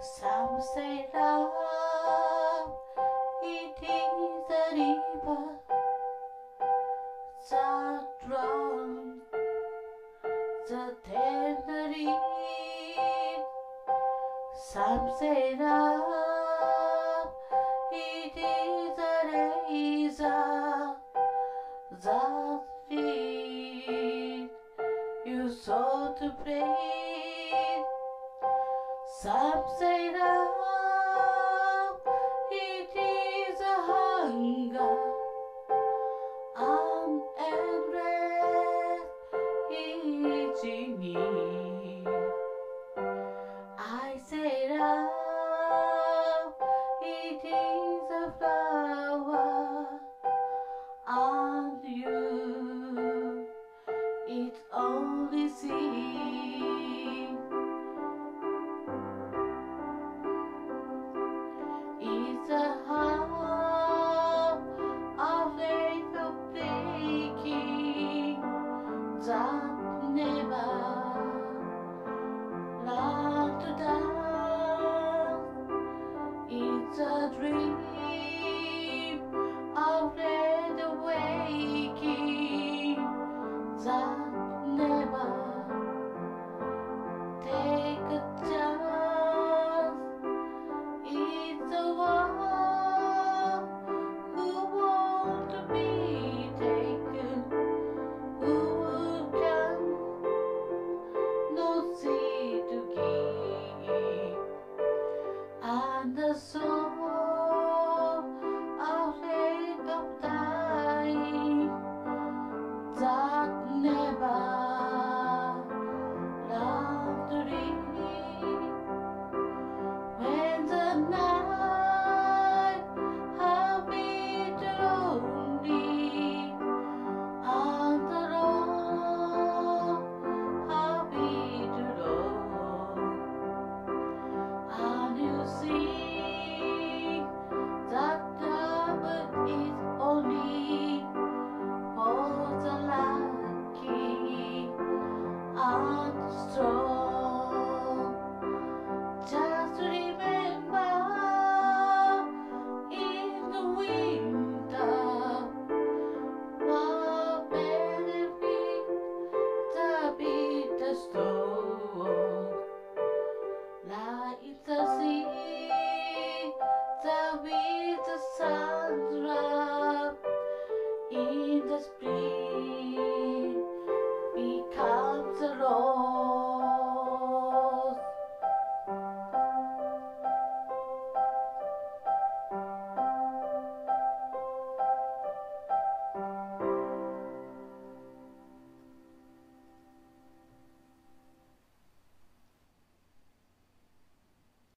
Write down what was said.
Some say love, it is a river that drowns the tender reed. Some say love, it is a razor that leads you so to breathe. Some say love, it is a hunger and endless each need. I say love, it is a flower, and you, it's only seed. That and the soul in the